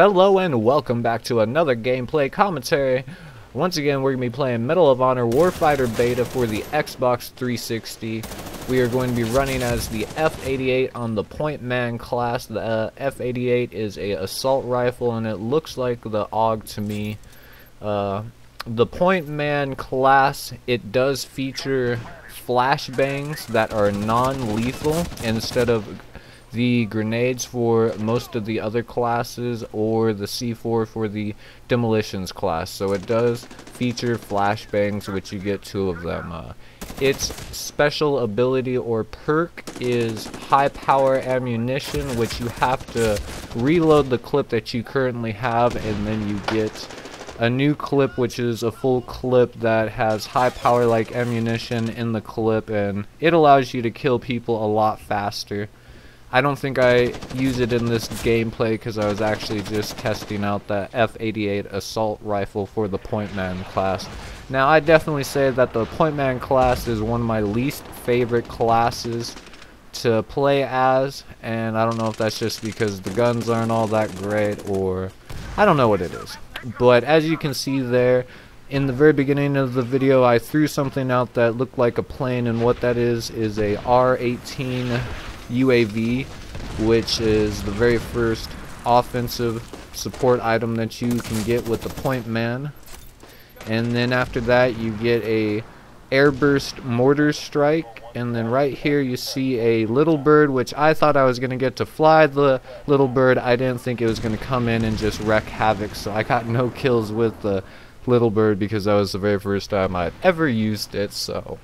Hello and welcome back to another gameplay commentary. Once again, we're going to be playing Medal of Honor Warfighter Beta for the Xbox 360. We are going to be running as the F-88 on the Point Man class. The uh, F-88 is a assault rifle and it looks like the AUG to me. Uh, the Point Man class, it does feature flashbangs that are non-lethal instead of the grenades for most of the other classes or the C4 for the demolitions class. So it does feature flashbangs, which you get two of them. Uh, its special ability or perk is high power ammunition, which you have to reload the clip that you currently have, and then you get a new clip which is a full clip that has high power like ammunition in the clip and it allows you to kill people a lot faster. I don't think I use it in this gameplay because I was actually just testing out the F88 assault rifle for the Pointman class. Now I definitely say that the Pointman class is one of my least favorite classes to play as and I don't know if that's just because the guns aren't all that great or I don't know what it is. But as you can see there in the very beginning of the video I threw something out that looked like a plane and what that is is a R18 UAV, which is the very first offensive support item that you can get with the point man. And then after that you get a airburst mortar strike. And then right here you see a little bird which I thought I was going to get to fly the little bird. I didn't think it was going to come in and just wreck havoc. So I got no kills with the little bird because that was the very first time I'd ever used it so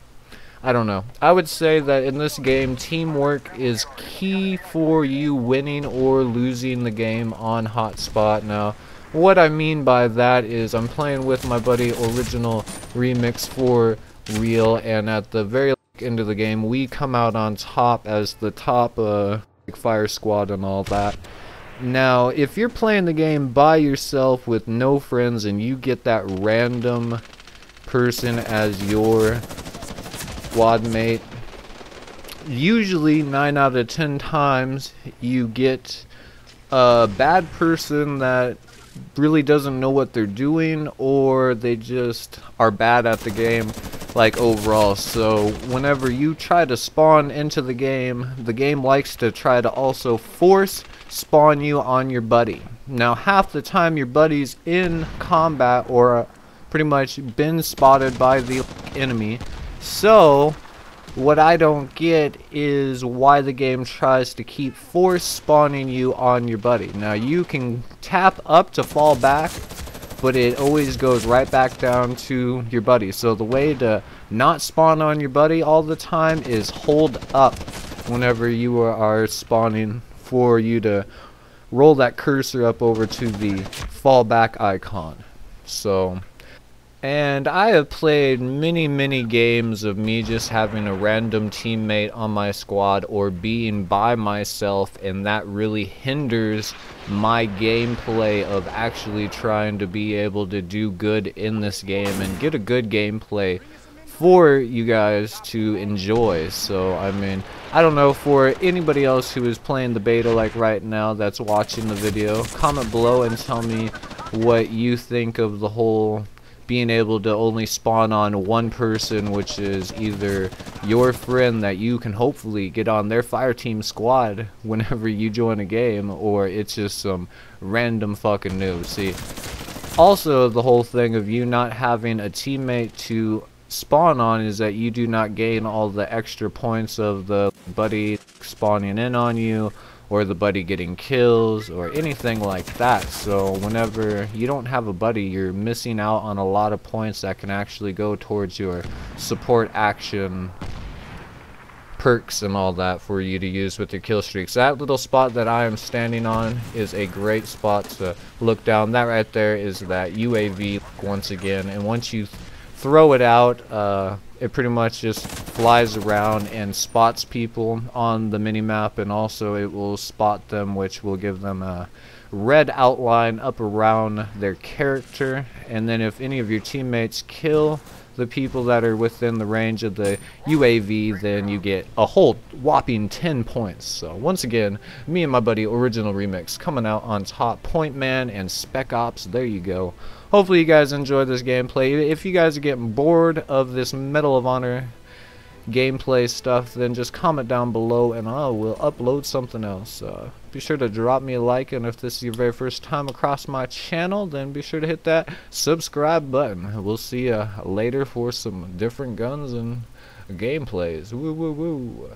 I don't know. I would say that in this game, teamwork is key for you winning or losing the game on Hotspot. Now, what I mean by that is I'm playing with my buddy Original Remix for real, and at the very end of the game, we come out on top as the top uh, fire squad and all that. Now, if you're playing the game by yourself with no friends and you get that random person as your squad mate. Usually, 9 out of 10 times, you get a bad person that really doesn't know what they're doing or they just are bad at the game like overall so whenever you try to spawn into the game the game likes to try to also force spawn you on your buddy now half the time your buddy's in combat or pretty much been spotted by the enemy so, what I don't get is why the game tries to keep force spawning you on your buddy. Now, you can tap up to fall back, but it always goes right back down to your buddy. So the way to not spawn on your buddy all the time is hold up whenever you are spawning for you to roll that cursor up over to the fall back icon. So and I have played many, many games of me just having a random teammate on my squad or being by myself, and that really hinders my gameplay of actually trying to be able to do good in this game and get a good gameplay for you guys to enjoy. So, I mean, I don't know, for anybody else who is playing the beta like right now that's watching the video, comment below and tell me what you think of the whole being able to only spawn on one person, which is either your friend that you can hopefully get on their fire team squad whenever you join a game, or it's just some random fucking noob. See, also the whole thing of you not having a teammate to spawn on is that you do not gain all the extra points of the buddy spawning in on you or the buddy getting kills or anything like that. So whenever you don't have a buddy, you're missing out on a lot of points that can actually go towards your support action perks and all that for you to use with your kill streaks. That little spot that I am standing on is a great spot to look down. That right there is that UAV once again. And once you throw it out, uh, it pretty much just flies around and spots people on the minimap and also it will spot them which will give them a red outline up around their character. And then if any of your teammates kill the people that are within the range of the UAV then you get a whole whopping 10 points. So once again me and my buddy original remix coming out on top. Point man and spec ops. There you go. Hopefully you guys enjoyed this gameplay. If you guys are getting bored of this medal of honor gameplay stuff, then just comment down below and I will upload something else. Uh, be sure to drop me a like and if this is your very first time across my channel, then be sure to hit that subscribe button. We'll see you later for some different guns and gameplays. Woo woo woo.